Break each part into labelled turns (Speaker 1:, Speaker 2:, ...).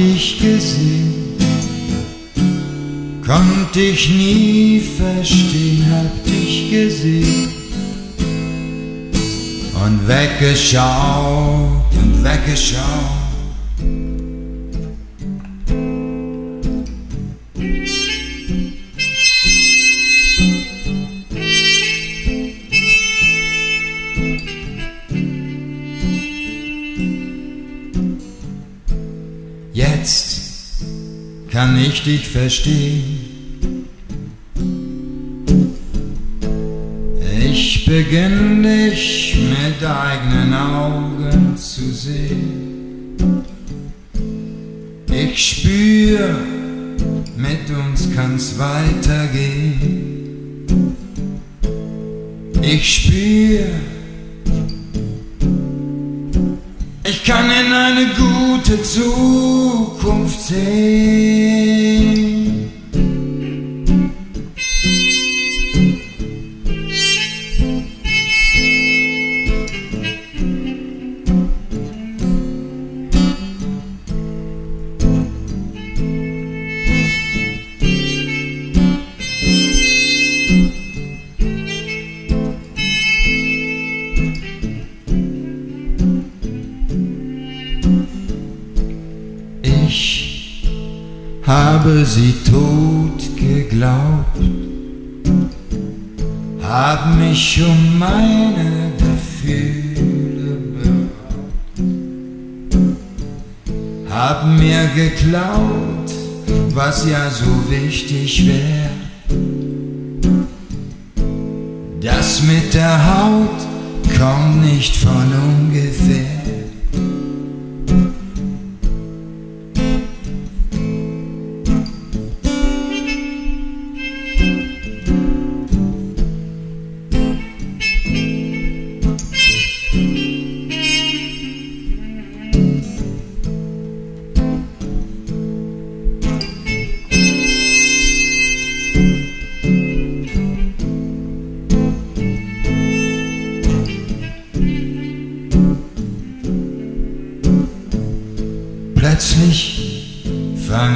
Speaker 1: dich gesehen, konnte ich nie verstehen, hab dich gesehen und weggeschaut und weggeschaut. Kann ich dich verstehen. Ich beginne dich mit eigenen Augen zu sehen. Ich spür, mit uns kann's weitergehen. Ich spür, eine gute Zukunft sehen. Habe sie tot geglaubt, hab mich um meine Gefühle beraubt, hab mir geklaut, was ja so wichtig wär. Das mit der Haut kommt nicht von ungefähr.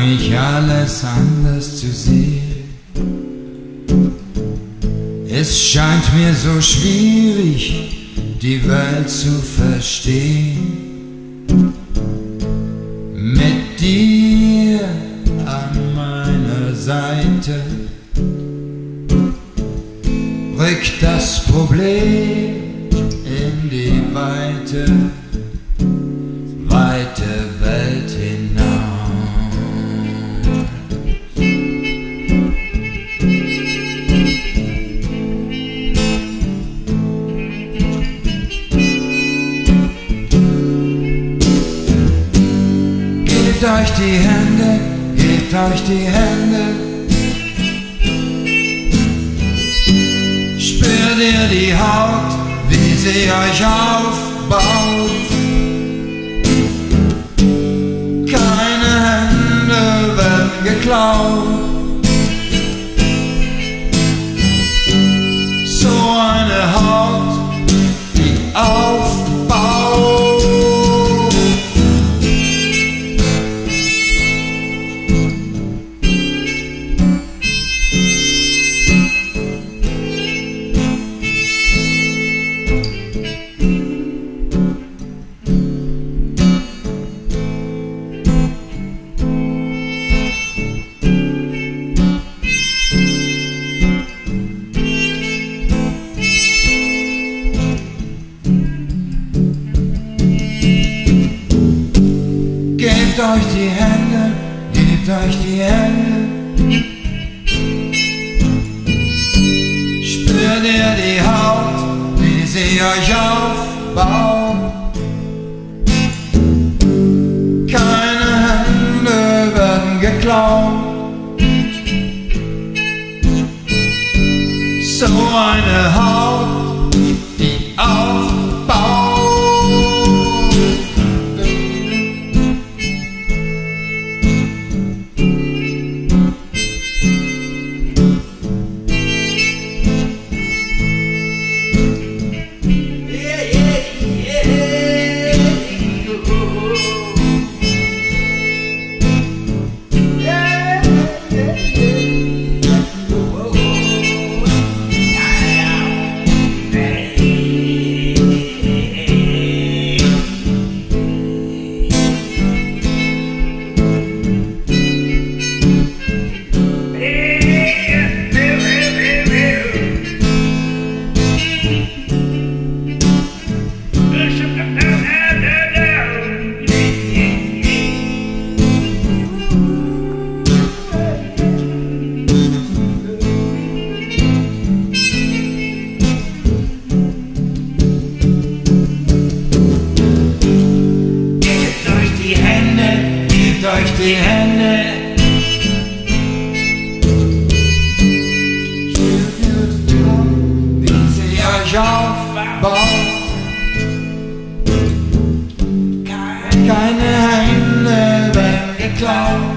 Speaker 1: Ich alles anders zu sehen. Es scheint mir so schwierig, die Welt zu verstehen. Mit dir an meiner Seite rückt das Problem in die Weite weite Gebt euch die Hände, gebt euch die Hände. Spürt ihr die Haut, wie sie euch aufbaut? Euch die Hände, gebt euch die Hände. Spürt ihr die Haut, wie sie euch aufbaut? Keine Hände werden geklaut. So eine Haut, die aufbaut. euch die Hände. wie sie euch aufbaut. Keine Hände werden geklaut.